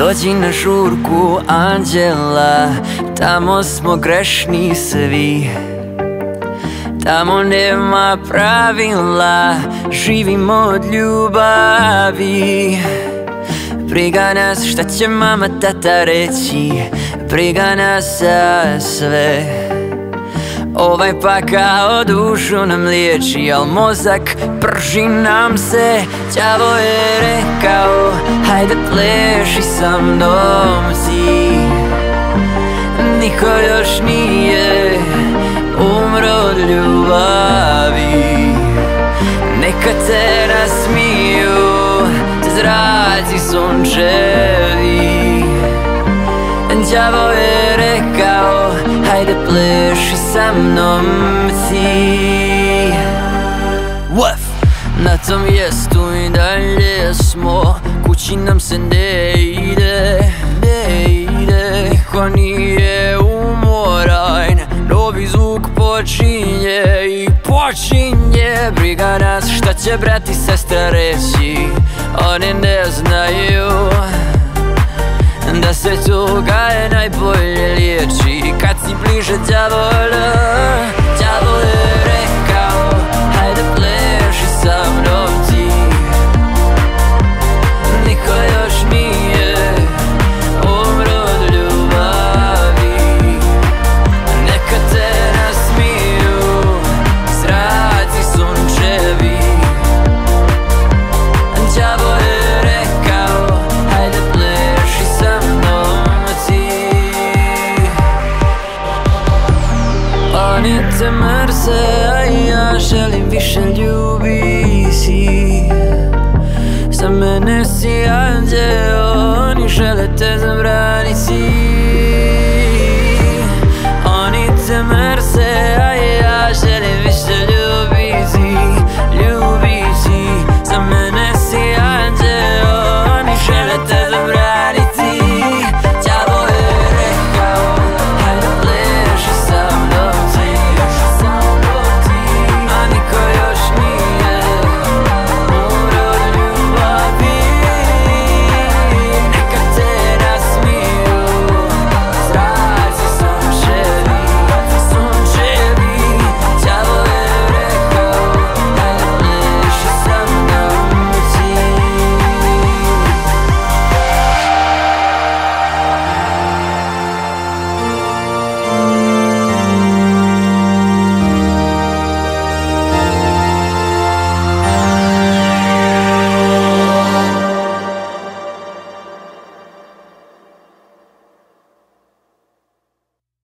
Dođi na žurku anđela Tamo smo grešni svi. Tamo nema pravila Živimo od ljubavi. Briga nas šta će mama tata reći Briga nas za sve Ovaj pakao dušu nam liječi Al mozak prži nam se. Ćavo je rekao Hajde pleši sa mnom si Niko još nije umro od ljubavi. Neka te nasmiju zraci sunčevi. Đavo je Hajde pleši sa mnom ti. Waf! Na tom mjestu i dalje smo. Kući nam se ne ide Ne ide. Niko nije umoran. Novi zvuk počinje i počinje. Briga nas šta će brat i sestra reći Oni ne znaju da se tuga je najbolje liječi. Kad si bliže djavola Djavol je Te mrze, a ja želim više ljubi si. Za mene si anđeo, oni žele te